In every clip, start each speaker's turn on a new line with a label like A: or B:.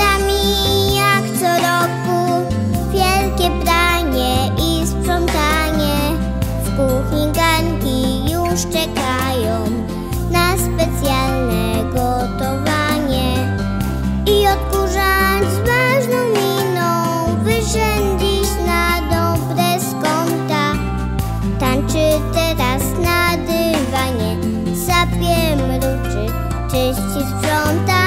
A: świętami jak co roku Wielkie pranie i sprzątanie. W kuchni garnki już czekają Na specjalne gotowanie. I odkurzacz z ważną miną Wyszedł na dobre z kąta Tańczy teraz na dywanie Sapie mruczy, czyści sprząta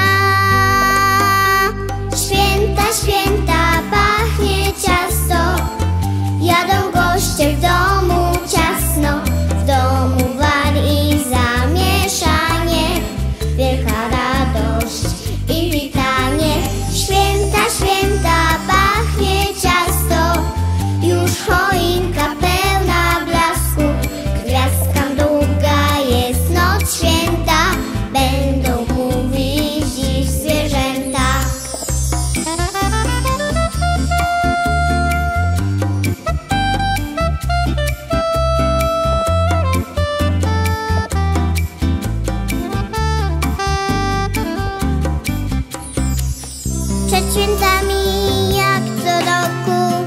A: świętami jak co roku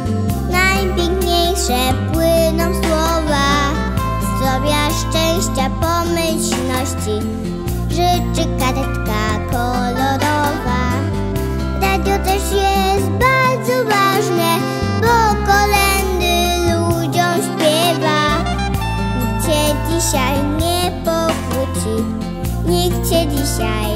A: Najpiękniejsze płyną słowa. Zdrowia, szczęścia, pomyślności Życzy karetka kolorowa. Radio też jest bardzo ważne Bo kolendy ludziom śpiewa. Nikt cię dzisiaj nie pokłóci Nikt cię dzisiaj